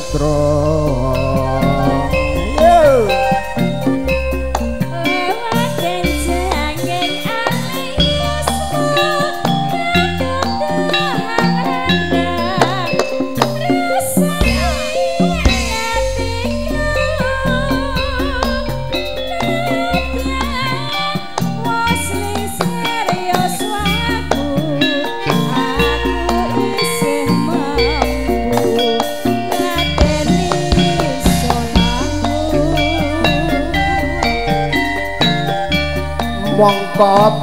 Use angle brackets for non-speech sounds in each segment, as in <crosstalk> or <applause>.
otro.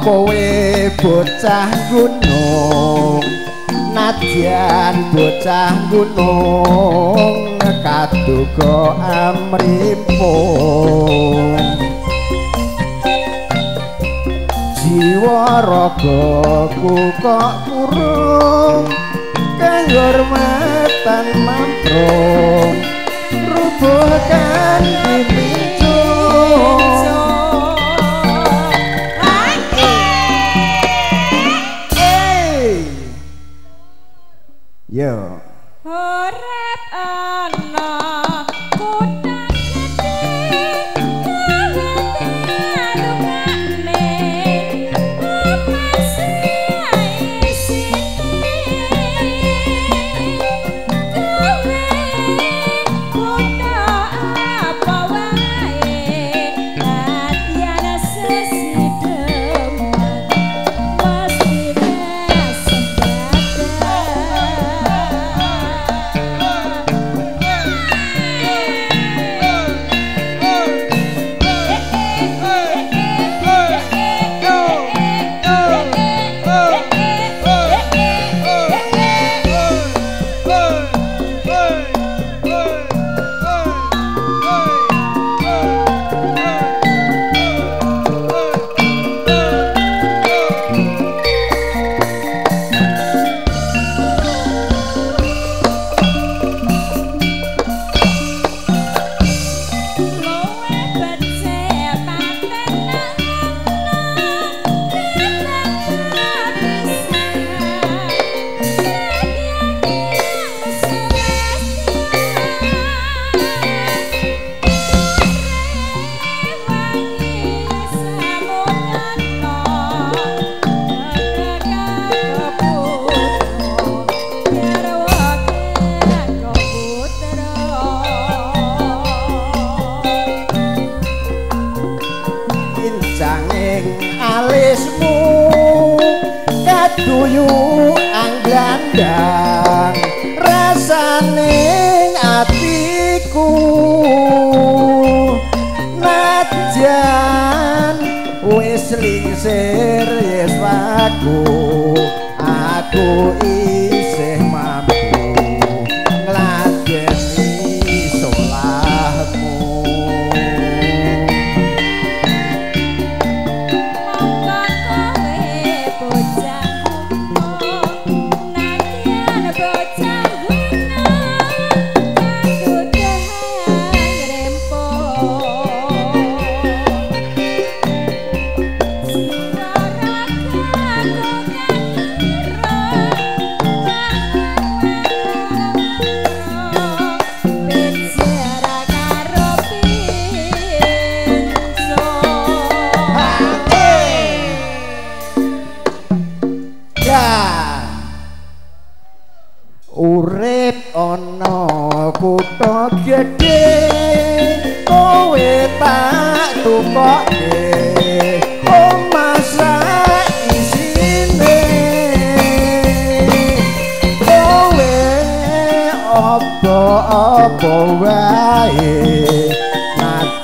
Kowe bocah gunung. Nadyan bocah gunung kaduga amrimpung jiwa ragaku kok kurung kehormatan mamprung rubuh kan Yo.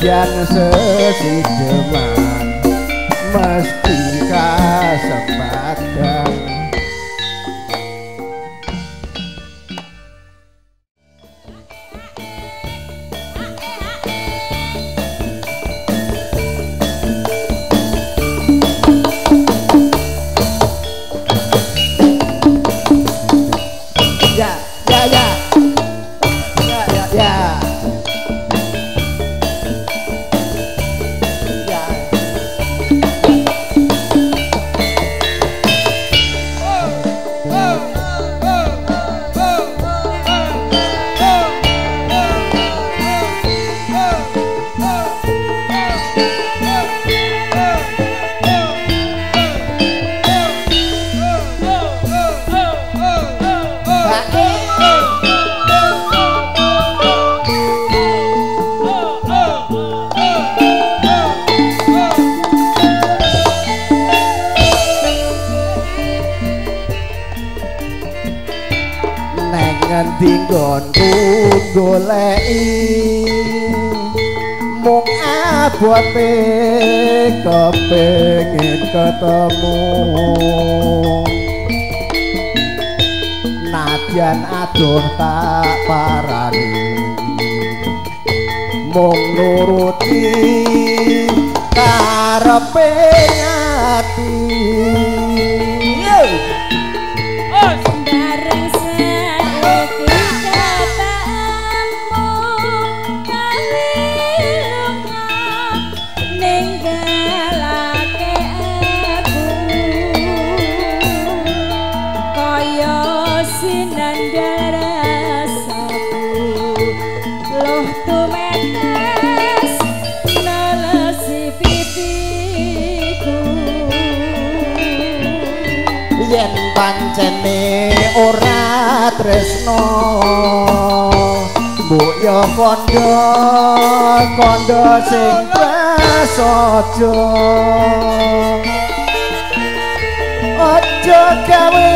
yang sesideman mesti kasepatan nggonku goleki. Mung abote kepengin ketemu. Nadyan adoh tak parani. Mung nuruti karepe ati tresno. Mbok yo kondo kondo sing prasaja aja gawe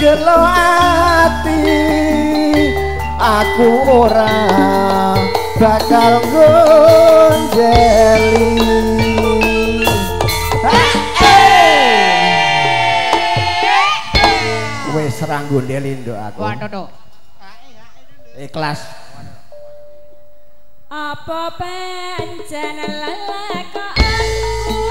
gelo ati aku ora bakal gonjeli orang gundel Indo aku. Waduh. Ikhlas. Apa pancen lelek aku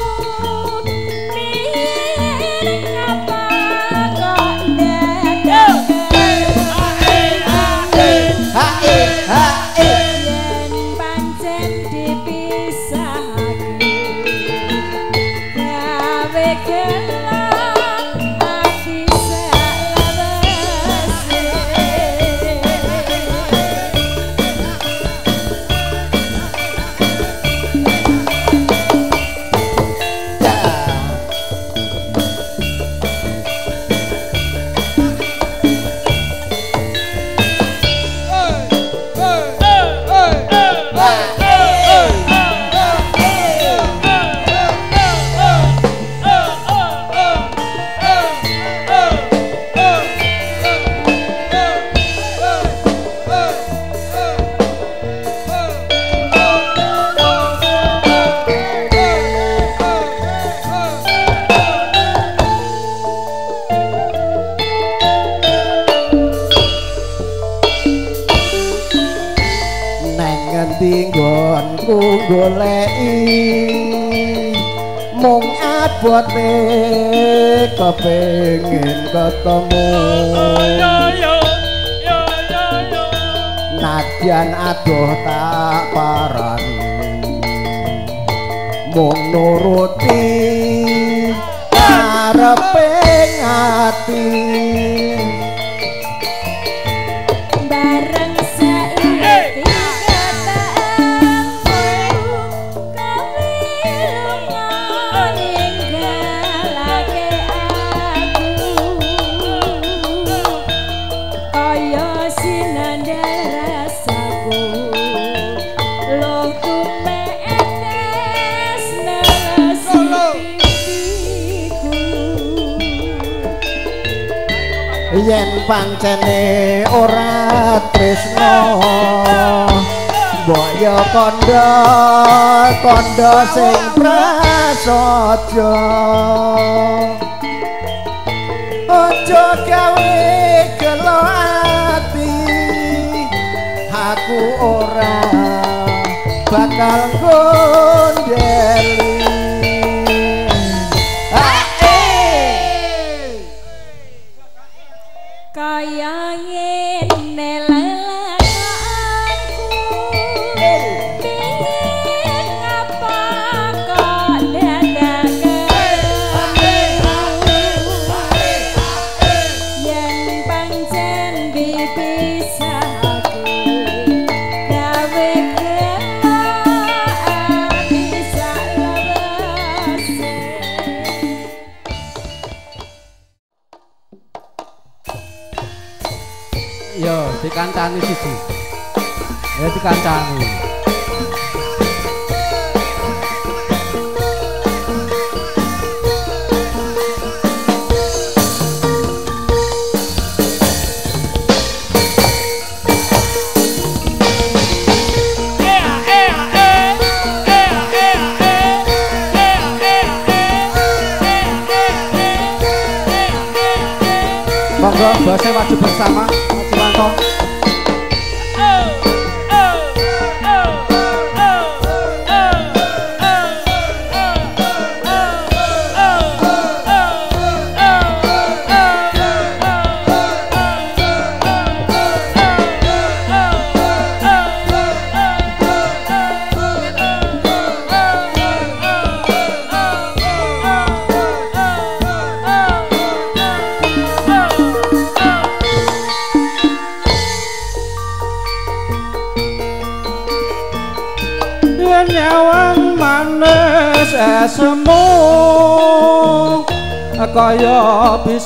ketemu. Nadyan adoh tak parani. Mung nuruti karepe ati yen pancene ora tresno. Boyo kondo kondo sing prasaja. Aja gawe gelo ati aku ora bakal gondeli kaya yen kancane siji. Ya, Dadi kancamu Monggo bose wajib bersama.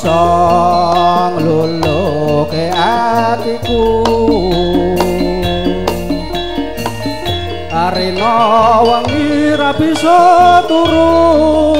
Kaya bisa ngluluke atiku. Arena ra bisa turu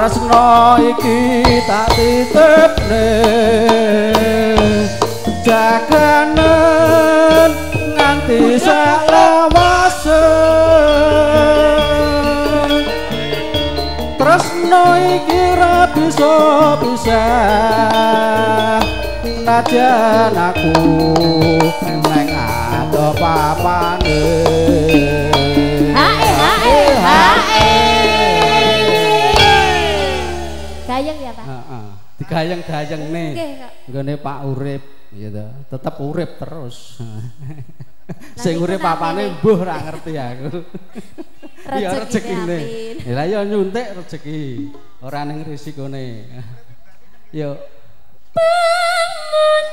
tresno iki tak titipne jaganen nganti salawase tresno iki ra bisa bisa najan aku neng ada papane Nggih, Kak. Nggone Pak urip gitu. Tetep urip terus. <laughs> Sing urip papane mbuh ora ngerti aku. <laughs> Ya Rezekine. Lah ya nyuntik rezeki. Ora ning risikone. <laughs> Yo Pamujiku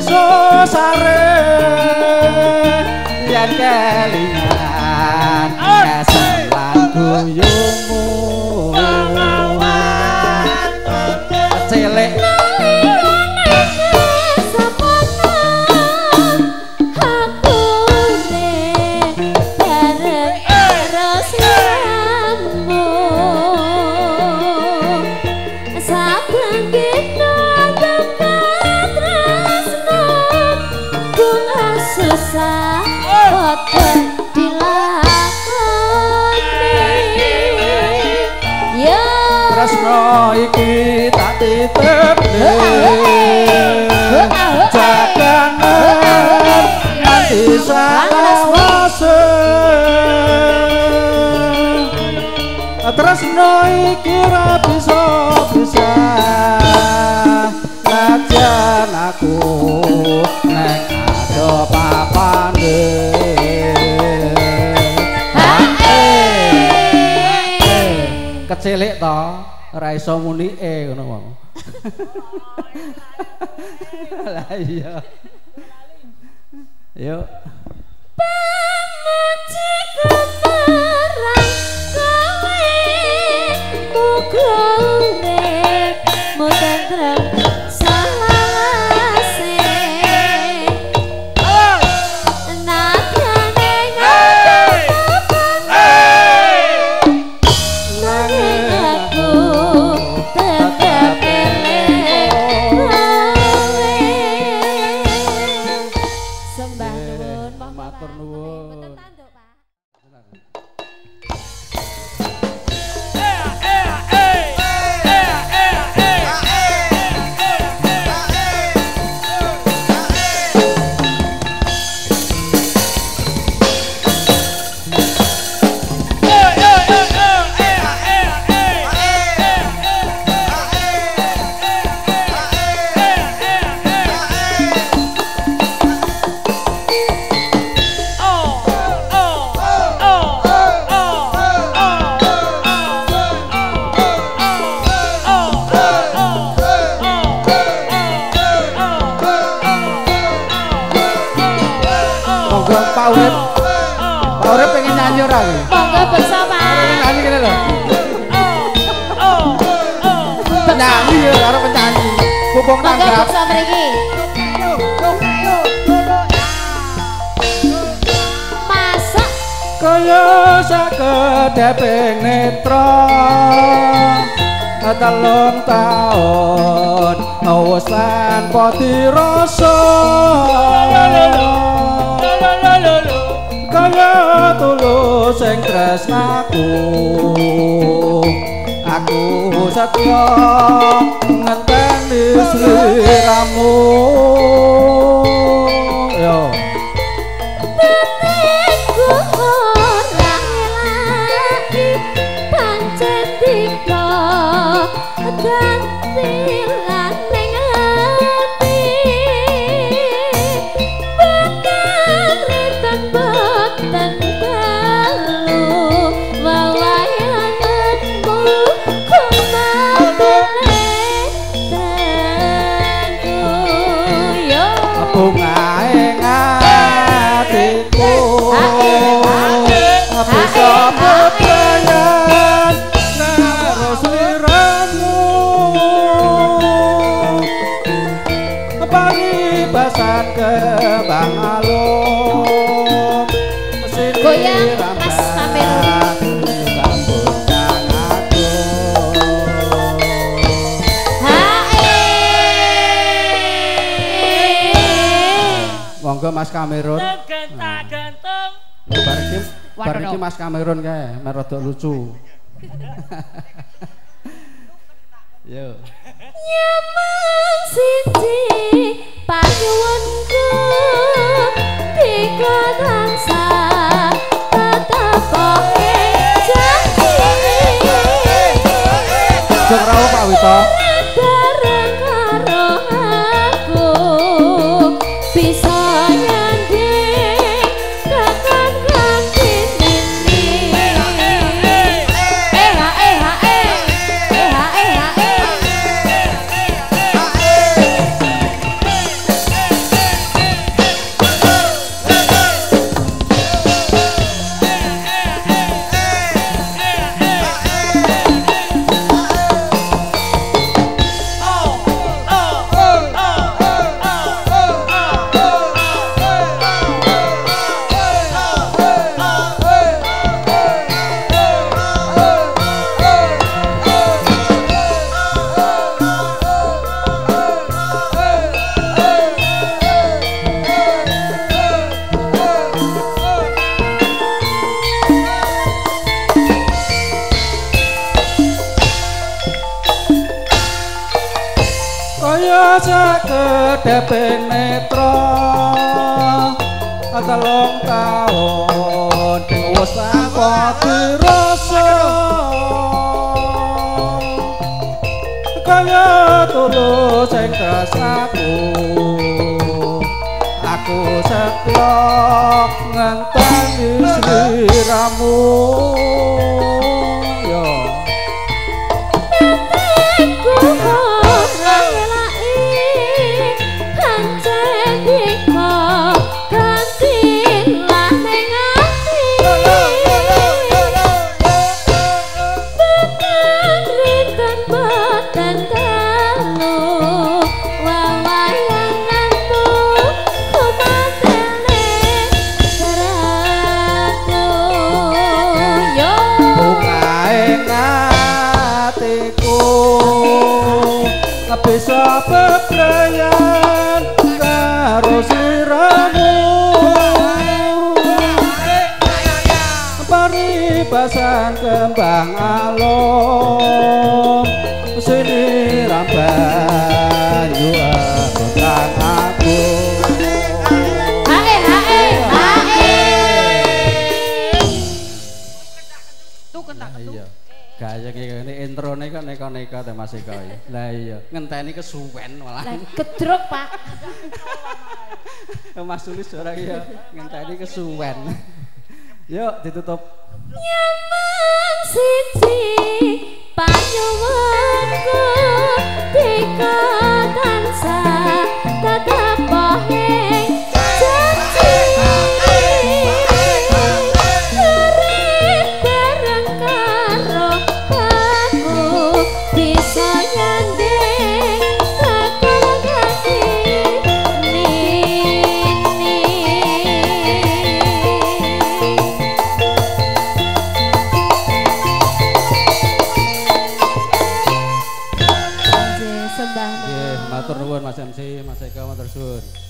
ra bisa sare tresno iki ra bisa bisa. Najan aku nek ado papane kecilik to ora iso muni ngono mau lah iya. Yuk. Pamuji monggo Pak Urip. Pak Urip pengen nyanyi ora iki Monggo bersama. nyanyi kene lho. Penyanyi ya karo penyanyi. Pupung Monggo tanggap bersama mriki. Masak. Kaya sakedheping netra. Telung taun wis tanpa dirasa kaya tulus sing tresnaku. Aku setya ngenteni sliramu Mas Kamerun. gantung Bar iki bar iki Mas Kamerun kae, merada lucu. <laughs> Yo. Nyamang siji panyuwunku tansah tetep janji Jeng rawuh Pak Wito. Sakedheping netra telung taun wis tanpa dirasa? Kaya tulus sing tresnaku aku. Setlo ngenteni sliramu paribasan kembang alum sini ramban juga bukan aku Hae hae hae iya. Gaya kayak gini intro nih kan neka neka teh masih kaya lah iya. Ngenteni kesuwen malah. Lah gedruk, Pak. mas tulis orang iya ngenteni kesuwen. Yuk ditutup Nyaman siji panyuwunku Tika Mas MC, Mas Eka matur suwun.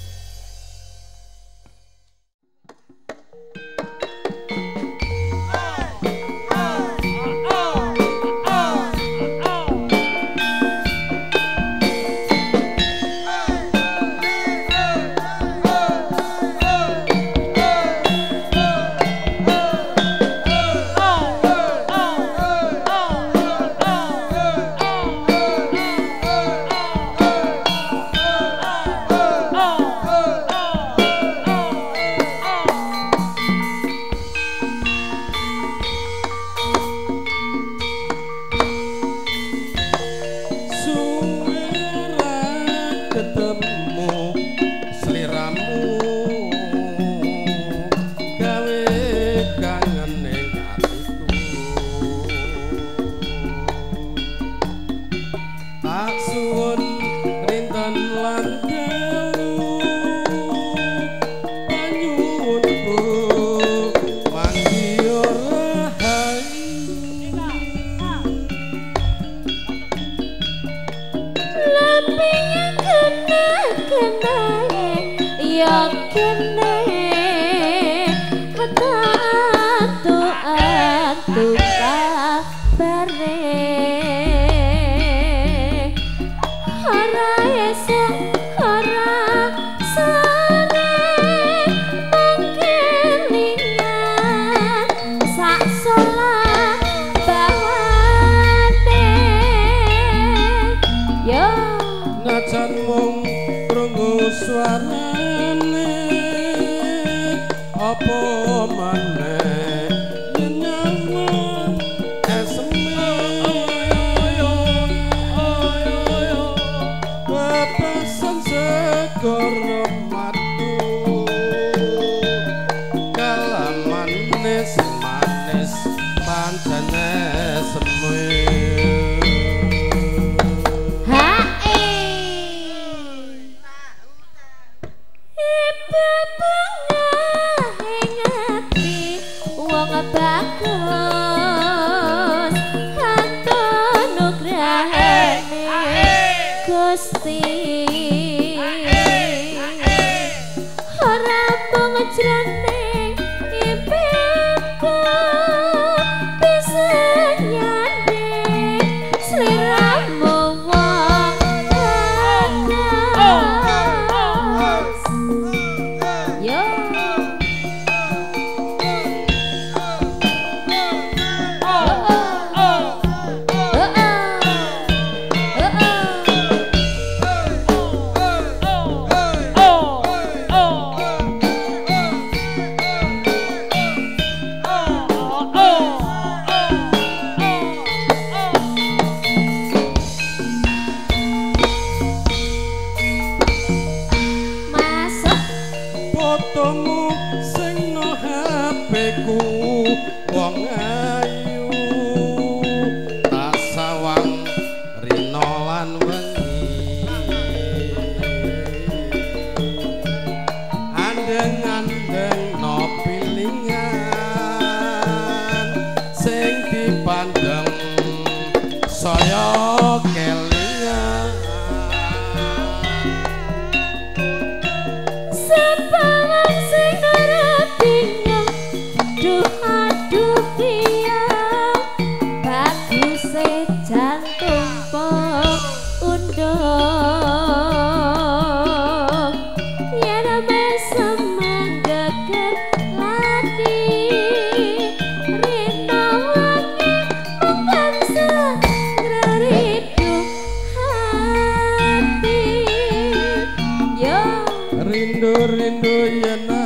Rindu-rindu yen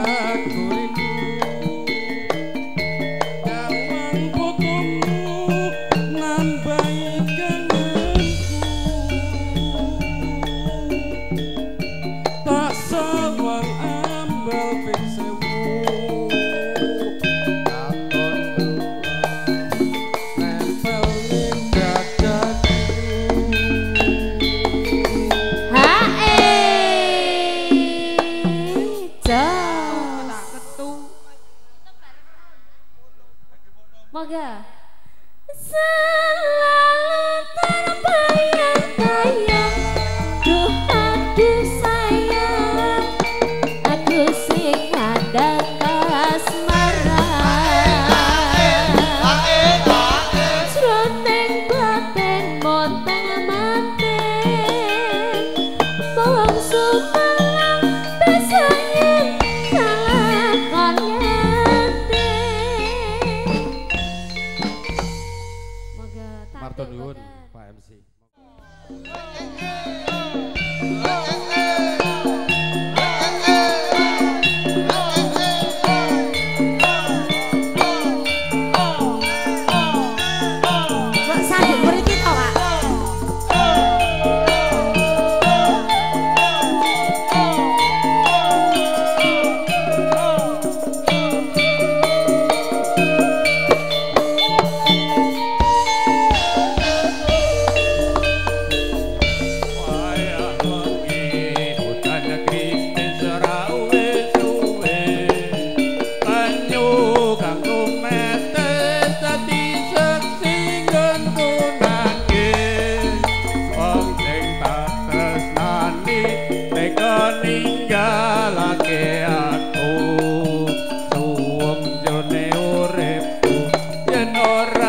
yen